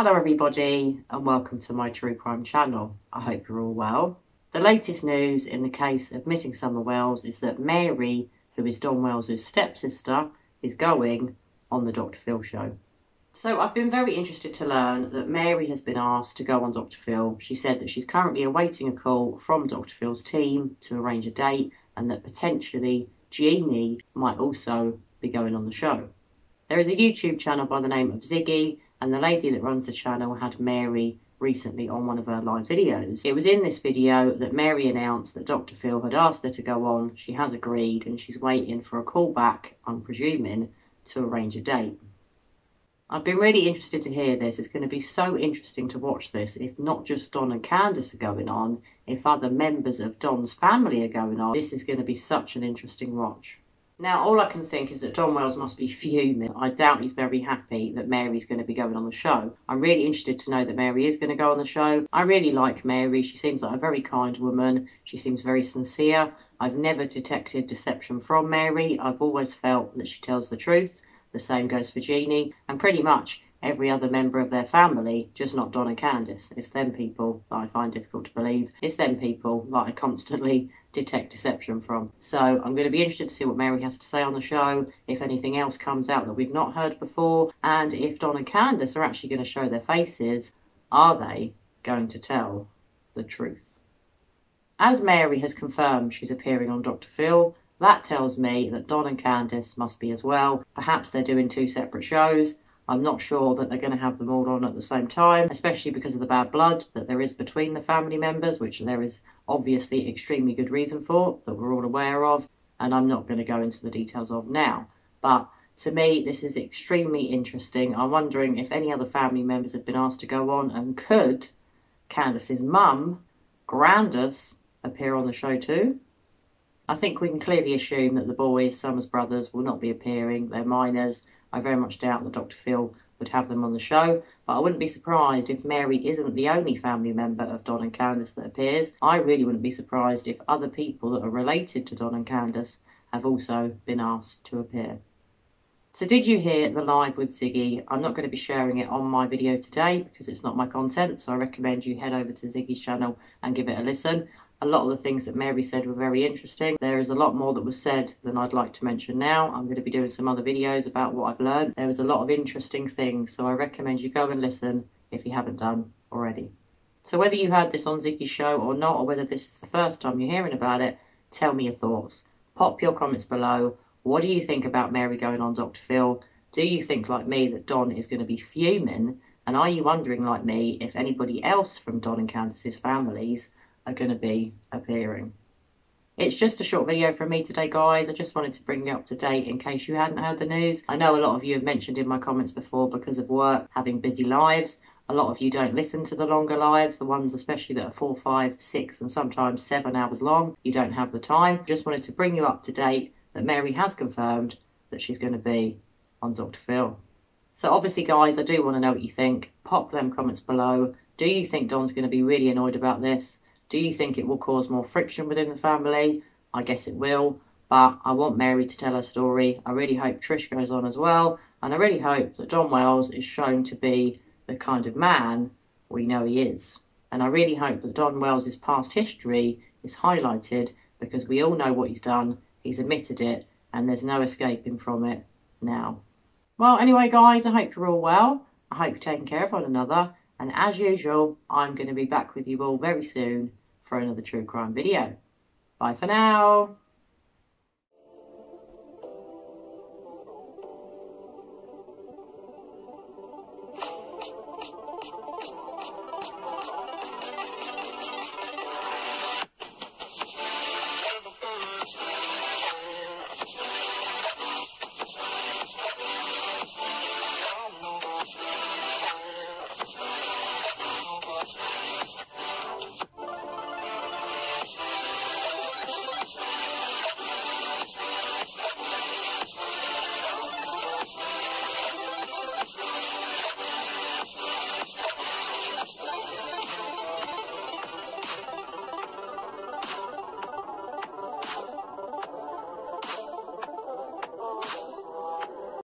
Hello everybody and welcome to my true crime channel. I hope you're all well. The latest news in the case of missing Summer Wells is that Mary, who is Don Wells' stepsister, is going on the Dr. Phil show. So I've been very interested to learn that Mary has been asked to go on Dr. Phil. She said that she's currently awaiting a call from Dr. Phil's team to arrange a date and that potentially Jeannie might also be going on the show. There is a YouTube channel by the name of Ziggy and the lady that runs the channel had Mary recently on one of her live videos. It was in this video that Mary announced that Dr. Phil had asked her to go on. She has agreed and she's waiting for a call back, I'm presuming, to arrange a date. I've been really interested to hear this. It's going to be so interesting to watch this. If not just Don and Candus are going on, if other members of Don's family are going on, this is going to be such an interesting watch. Now, all I can think is that Don Wells must be fuming. I doubt he's very happy that Mary's going to be going on the show. I'm really interested to know that Mary is going to go on the show. I really like Mary. She seems like a very kind woman. She seems very sincere. I've never detected deception from Mary. I've always felt that she tells the truth. The same goes for Jeannie and pretty much every other member of their family, just not Don and Candus. It's them people that I find difficult to believe. It's them people that I constantly detect deception from. So I'm going to be interested to see what Mary has to say on the show, if anything else comes out that we've not heard before, and if Don and Candus are actually going to show their faces, are they going to tell the truth? As Mary has confirmed she's appearing on Dr. Phil, that tells me that Don and Candus must be as well. Perhaps they're doing two separate shows. I'm not sure that they're going to have them all on at the same time, especially because of the bad blood that there is between the family members, which there is obviously extremely good reason for, that we're all aware of, and I'm not going to go into the details of now. But to me, this is extremely interesting. I'm wondering if any other family members have been asked to go on, and could Candus's mum, Grandis, appear on the show too? I think we can clearly assume that the boys, Summers brothers, will not be appearing. They're minors. I very much doubt that Dr. Phil would have them on the show, but I wouldn't be surprised if Mary isn't the only family member of Don and Candus that appears. I really wouldn't be surprised if other people that are related to Don and Candus have also been asked to appear. So did you hear the live with Ziggy? I'm not going to be sharing it on my video today because it's not my content, so I recommend you head over to Ziggy's channel and give it a listen. A lot of the things that Mary said were very interesting. There is a lot more that was said than I'd like to mention now. I'm going to be doing some other videos about what I've learned. There was a lot of interesting things, so I recommend you go and listen if you haven't done already. So whether you heard this on Ziggy's show or not, or whether this is the first time you're hearing about it, tell me your thoughts. Pop your comments below. What do you think about Mary going on Dr. Phil? Do you think, like me, that Don is going to be fuming? And are you wondering, like me, if anybody else from Don and Candus's families are going to be appearing. It's just a short video from me today, guys. I just wanted to bring you up to date in case you hadn't heard the news. I know a lot of you have mentioned in my comments before because of work, having busy lives. A lot of you don't listen to the longer lives, the ones especially that are four, five, six, and sometimes seven hours long. You don't have the time. Just wanted to bring you up to date that Mary has confirmed that she's going to be on Dr. Phil. So obviously, guys, I do want to know what you think. Pop them comments below. Do you think Don's going to be really annoyed about this? Do you think it will cause more friction within the family? I guess it will, but I want Mary to tell her story. I really hope Trish goes on as well, and I really hope that Don Wells is shown to be the kind of man we know he is. And I really hope that Don Wells' past history is highlighted because we all know what he's done, he's admitted it, and there's no escaping from it now. Well, anyway, guys, I hope you're all well. I hope you're taking care of one another. And as usual, I'm going to be back with you all very soon for another true crime video. Bye for now.